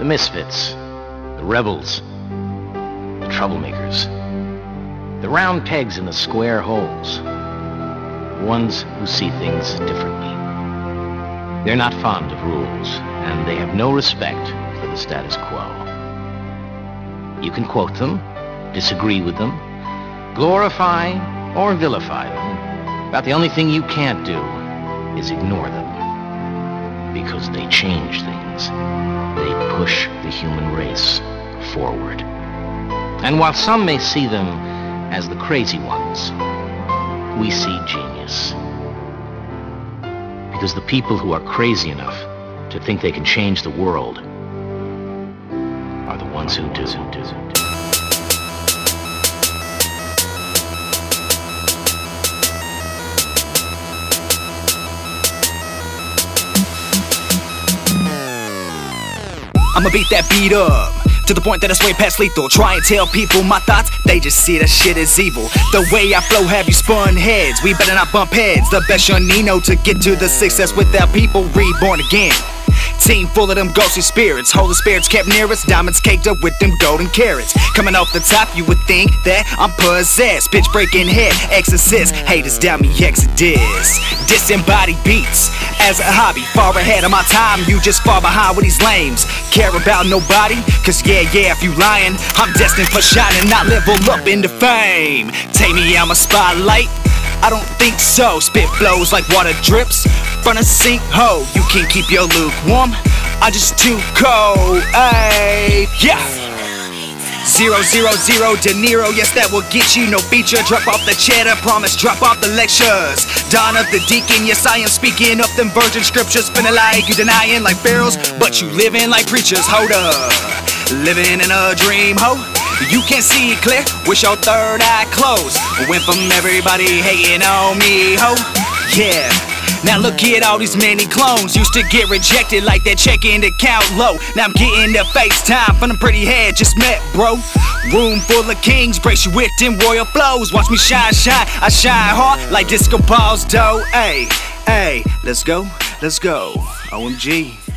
The misfits, the rebels, the troublemakers, the round pegs in the square holes, the ones who see things differently. They're not fond of rules, and they have no respect for the status quo. You can quote them, disagree with them, glorify or vilify them, but the only thing you can't do is ignore them. Because they change push the human race forward. And while some may see them as the crazy ones, we see genius. Because the people who are crazy enough to think they can change the world are the ones who do. I'ma beat that beat up. To the point that it's way past lethal. Try and tell people my thoughts, they just see that shit as evil. The way I flow have you spun heads. We better not bump heads. The best young Nino to get to the success without people reborn again. Team full of them ghostly spirits. Holy spirits kept near us. Diamonds caked up with them golden carrots. Coming off the top, you would think that I'm possessed. Pitch breaking head, exorcist. Haters down me, exodus. Disembodied beats. As a hobby, far ahead of my time. You just far behind with these lames. Care about nobody? Cause yeah, yeah, if you lying, I'm destined for shining. Not level up into fame. Take me out my spotlight. I don't think so. Spit flows like water drips from a sink hole. You can't keep your lukewarm. I'm just too cold. Ayy, yeah. Zero, zero, zero, De Niro, yes, that will get you no feature. Drop off the cheddar, promise, drop off the lectures. Don of the deacon, yes, I am speaking up them virgin scriptures. Spinning like you denying like pharaohs, but you living like preachers. Hold up, living in a dream, ho. You can't see it clear, with your third eye closed. Went from everybody hating on me, ho. Yeah. Now look at all these many clones. Used to get rejected like that checking account low. Now I'm getting the FaceTime from the pretty head just met, bro. Room full of kings, brace you with them royal flows. Watch me shine, shine. I shine hard like disco balls, dough. Hey, hey, let's go, let's go. OMG.